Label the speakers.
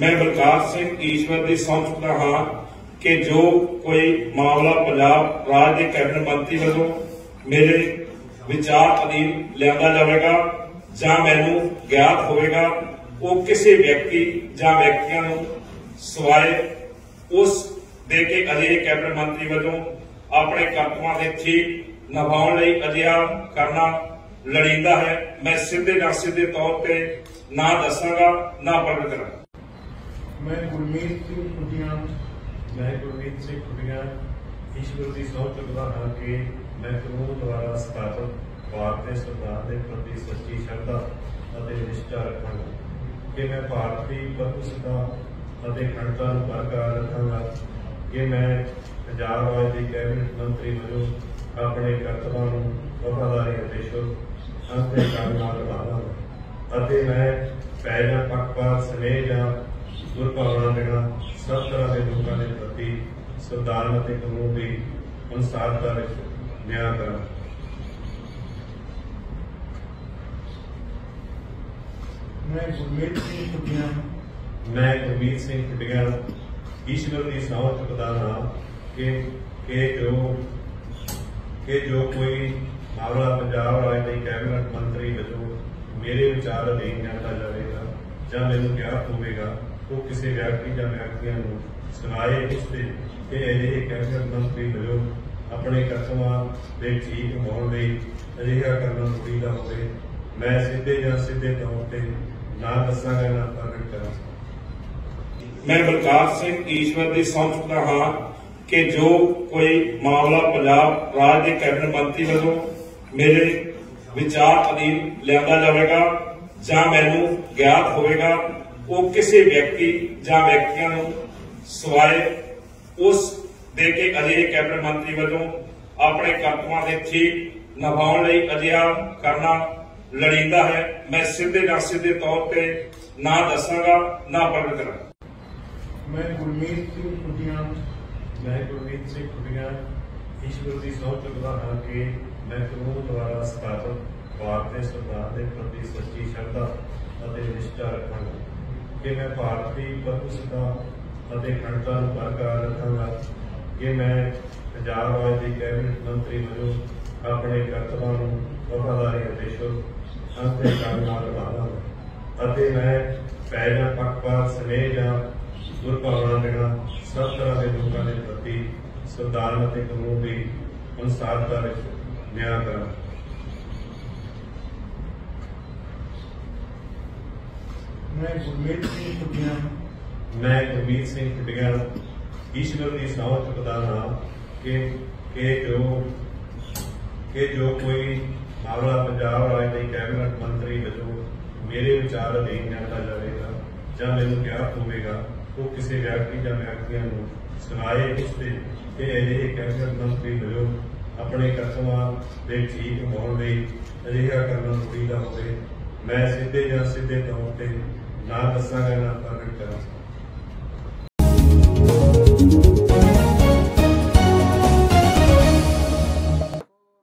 Speaker 1: ਮੈਂ ਬਲਕਾਰ ਸਿੰਘ ਈਸ਼ਵਰ ਦੀ ਸਹੁੰ ਚੁੱਕਦਾ ਹਾਂ ਕਿ ਜੋ ਕੋਈ ਮਾਮਲਾ ਪੰਜਾਬ ਰਾਜ ਦੇ ਕੈਬਨਿਟ ਮੰਤਰੀ ਵੱਲੋਂ ਮੇਰੇ ਵਿਚਾਰ ਅਧੀਨ ਲਿਆਂਦਾ ਜਾਵੇਗਾ ਜਾਂ ਮੈਨੂੰ ਗਿਆਤ ਹੋਵੇਗਾ, ਉਹ ਕਿਸੇ ਵਿਅਕਤੀ ਜਾਂ ਵਿਅਕਤੀਆਂ ਨੂੰ ਸਵਾਏ, ਉਸ ਦੇ ਕੇ ਅਜਿਹੇ ਕੈਬਨਿਟ ਮੰਤਰੀ ਵੱਲੋਂ ਆਪਣੇ ਕਰਤਵਾਂ ਦੇ ਠੀਕ ਨਿਭਾਉਣ ਲਈ ਅਜਿਹਾ ਕਰਨਾ ਲੜੀਂਦਾ ਹੈ। ਮੈਂ ਸਿੱਧੇ ਨਾ ਸਿੱਧੇ ਤੌਰ ਤੇ ਨਾ ਦੱਸਾਂਗਾ, ਨਾ ਪ੍ਰਗਟ ਕਰਾਂਗਾ।
Speaker 2: ਮੈਂ ਗੁਰਮੀਤ ਸਿੰਘ ਕੁਟੀਆਂ
Speaker 3: ਮੈਂ ਗੁਰਮੀਤ ਸਿੰਘ ਕੁੜੀਆਂ ਈਸ਼ਵਰ ਦੀ ਸਹੁੰ ਚੁੱਕਦਾ ਹਾਂ ਕਿ ਮੈਂ ਕਾਨੂੰਨ ਦੁਆਰਾ ਸਥਾਪਿਤ ਭਾਰਤ ਦੇ ਸੰਵਿਧਾਨ ਦੇ ਪ੍ਰਤੀ ਸੱਚੀ ਸ਼ਰਧਾ ਅਤੇ ਨਿਸ਼ਠਾ ਰੱਖਾਂਗਾ। ਕਿ ਮੈਂ ਭਾਰਤ ਦੀ ਪ੍ਰਭੂਸੱਤਾ ਅਤੇ ਅਖੰਡਤਾ ਨੂੰ ਬਰਕਰਾਰ ਰੱਖਾਂਗਾ। ਕਿ ਮੈਂ ਪੰਜਾਬ ਰਾਜ ਦੀ ਕੈਬਨਿਟ ਮੰਤਰੀ ਵਜੋਂ ਆਪਣੇ ਕਰਤੱਵਾਂ ਨੂੰ ਵਫਾਦਾਰੀ ਅਤੇ ਸ਼ੁੱਧ ਅੰਤਿਕਾਰ ਨਾਲ ਨਿਭਾਵਾਂਗਾ ਅਤੇ ਮੈਂ ਪੈ ਜਾਂ ਪੱਖਪਾਤ, ਸਨੇਹ ਜਾਂ ਦੁਰਭਾਵਨਾ ਦੇਣਾ ਸਭ ਤਰ੍ਹਾਂ ਦੇ ਲੋਕਾਂ ਦੇ ਪ੍ਰਤੀ ਸੰਵਿਧਾਨ ਅਤੇ ਕਾਨੂੰਨ ਦੀ ਅਨੁਸਾਰਤਾ ਵਿੱਚ ਨਿਆਂ ਕਰਾਂ।
Speaker 2: ਮੈਂ ਗੁਰਮੀਤ ਸਿੰਘ ਕੁਟੀਆਂ
Speaker 3: ਮੈਂ ਗੁਰਮੀਤ ਸਿੰਘ ਖੁੱਡੀਆਂ ਈਸ਼ਵਰ ਦੀ ਸਹੁੰ ਚੁੱਕਦਾ ਹਾਂ ਕਿ ਕਿ ਜੋ ਕਿ ਜੋ ਕੋਈ ਮਾਮਲਾ ਪੰਜਾਬ ਰਾਜ ਦੇ ਕੈਬਨਿਟ ਮੰਤਰੀ ਵਜੋਂ ਮੇਰੇ ਵਿਚਾਰ ਅਧੀਨ ਲਿਆਂਦਾ ਜਾਵੇਗਾ ਜਾਂ ਮੈਨੂੰ ਗਿਆਤ ਹੋਵੇਗਾ ਉਹ ਕਿਸੇ ਵਿਅਕਤੀ ਜਾਂ ਵਿਅਕਤੀਆਂ ਨੂੰ ਸੁਣਾਏ ਉਸ ਤੇ ਕਿ ਅਜਿਹੇ ਕੈਬਨਿਟ ਮੰਤਰੀ ਵਜੋਂ ਆਪਣੇ ਕਰਤਵਾਂ ਦੇ ਠੀਕ ਹੋਣ ਲਈ ਅਜਿਹਾ ਕਰਨਾ ਲੋੜੀਂਦਾ ਹੋਵੇ, ਮੈਂ ਸਿੱਧੇ ਜਾਂ ਸਿੱਧੇ ਤੌਰ ਤੇ ਨਾ ਦੱਸਾਂਗਾ, ਨਾ ਪ੍ਰਗਟ ਕਰਾਂਗਾ।
Speaker 1: ਮੈਂ ਬਲਕਾਰ ਸਿੰਘ ਈਸ਼ਵਰ ਦੀ ਸਹੁੰ ਚੁੱਕਦਾ ਹਾਂ ਕਿ ਜੋ ਕੋਈ ਮਾਮਲਾ ਪੰਜਾਬ ਰਾਜ ਦੇ ਕੈਬਨਿਟ ਮੰਤਰੀ ਵੱਲੋਂ ਮੇਰੇ ਵਿਚਾਰ ਅਧੀਨ ਲਿਆਂਦਾ ਜਾਵੇਗਾ ਜਾਂ ਮੈਨੂੰ ਗਿਆਤ ਹੋਵੇਗਾ ਉਹ ਕਿਸੇ ਵਿਅਕਤੀ ਜਾਂ ਵਿਅਕਤੀਆਂ ਨੂੰ ਸਵਾਏ, ਉਸ ਦੇ ਕੇ ਅਜਿਹੇ ਕੈਬਨਿਟ ਮੰਤਰੀ ਵੱਲੋਂ ਆਪਣੇ ਕਰਤਵਾਂ ਦੇ ਠੀਕ ਨਿਭਾਉਣ ਲਈ ਅਜਿਹਾ ਕਰਨਾ ਲੜੀਂਦਾ ਹੈ। ਮੈਂ ਸਿੱਧੇ ਨਾ ਸਿੱਧੇ ਤੌਰ ਤੇ ਨਾ ਦੱਸਾਂਗਾ, ਨਾ ਪ੍ਰਗਟ ਕਰਾਂਗਾ।
Speaker 2: ਮੈਂ ਗੁਰਮੀਤ ਸਿੰਘ ਕੁਟੀਆਂ
Speaker 3: ਮੈਂ ਗੁਰਮੀਤ ਸਿੰਘ ਖੁੱਡੀਆਂ, ਈਸ਼ਵਰ ਦੀ ਸਹੁੰ ਚੁੱਕਦਾ ਹਾਂ ਕਿ ਮੈਂ ਕਾਨੂੰਨ ਦੁਆਰਾ ਸਥਾਪਿਤ ਭਾਰਤ ਦੇ ਸੰਵਿਧਾਨ ਦੇ ਪ੍ਰਤੀ ਸੱਚੀ ਸ਼ਰਧਾ ਅਤੇ ਨਿਸ਼ਠਾ ਰੱਖਾਂਗਾ। ਕਿ ਮੈਂ ਭਾਰਤ ਦੀ ਪ੍ਰਭੂਸੱਤਾ ਅਤੇ ਅਖੰਡਤਾ ਨੂੰ ਬਰਕਰਾਰ ਰੱਖਾਂਗਾ। ਕਿ ਮੈਂ ਪੰਜਾਬ ਰਾਜ ਦੀ ਕੈਬਨਿਟ ਮੰਤਰੀ ਵਜੋਂ ਆਪਣੇ ਕਰਤੱਵਾਂ ਨੂੰ ਵਫਾਦਾਰੀ ਅਤੇ ਸ਼ੁੱਧ ਅੰਤਿਕਾਰ ਨਾਲ ਨਿਭਾਵਾਂਗਾ। ਅਤੇ ਮੈਂ ਪੈ ਜਾਂ ਪੱਖਪਾਤ ਸਨੇਹ ਜਾਂ ਦੁਰਭਾਵਨਾ ਦੇਣਾ, ਸਭ ਤਰ੍ਹਾਂ ਦੇ ਲੋਕਾਂ ਦੇ ਪ੍ਰਤੀ ਸੰਵਿਧਾਨ ਅਤੇ ਕਾਨੂੰਨ ਦੀ ਅਨੁਸਾਰਤਾ ਵਿੱਚ ਨਿਆਂ ਕਰਾਂ
Speaker 2: ਮੈਂ ਗੁਰਮੀਤ ਸਿੰਘ ਕੁਟੀਆਂ
Speaker 3: ਮੈਂ ਗੁਰਮੀਤ ਸਿੰਘ ਖੁੱਡੀਆਂ ਈਸ਼ਵਰ ਦੀ ਸਹੁੰ ਚੁੱਕਦਾ ਹਾਂ ਕਿ ਕਿ ਜੋ ਕਿ ਜੋ ਕੋਈ ਮਾਮਲਾ ਪੰਜਾਬ ਰਾਜ ਦੇ ਕੈਬਨਿਟ ਮੰਤਰੀ ਵਜੋਂ ਮੇਰੇ ਵਿਚਾਰ ਅਧੀਨ ਲਿਆਂਦਾ ਜਾਵੇਗਾ ਜਾਂ ਮੈਨੂੰ ਗਿਆਤ ਹੋਵੇਗਾ, ਉਹ ਕਿਸੇ ਵਿਅਕਤੀ ਜਾਂ ਵਿਅਕਤੀਆਂ ਨੂੰ ਸੁਣਾਏ ਉਸ ਤੇ ਕਿ ਅਜਿਹੇ ਕੈਬਨਿਟ ਮੰਤਰੀ ਵਜੋਂ ਆਪਣੇ ਕਰਤਵਾਂ ਦੇ ਠੀਕ ਹੋਣ ਲਈ ਅਜਿਹਾ ਕਰਨਾ ਲੋੜੀਂਦਾ ਹੋਵੇ। ਮੈਂ ਸਿੱਧੇ ਜਾਂ ਸਿੱਧੇ ਤੌਰ ਤੇ ਨਾ ਦੱਸਾਂਗਾ ਨਾ ਪ੍ਰਗਟ ਕਰਾਂਗਾ